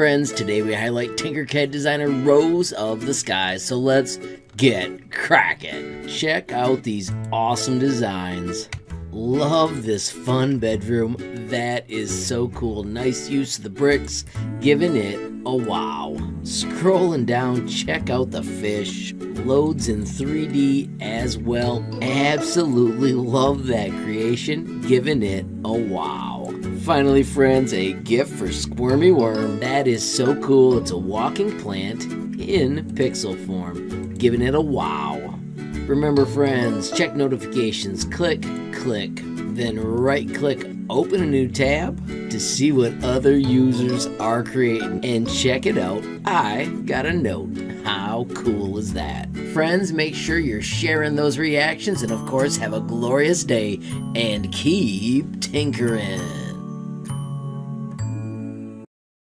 Friends, today we highlight Tinkercad designer Rose of the Skies, so let's get cracking. Check out these awesome designs. Love this fun bedroom. That is so cool. Nice use of the bricks, giving it a wow. Scrolling down, check out the fish. Loads in 3D as well. Absolutely love that creation, giving it a wow. Finally, friends, a gift for Squirmy Worm. That is so cool. It's a walking plant in pixel form, giving it a wow. Remember, friends, check notifications, click, click, then right click open a new tab to see what other users are creating and check it out. I got a note. How cool is that? Friends, make sure you're sharing those reactions and, of course, have a glorious day and keep tinkering.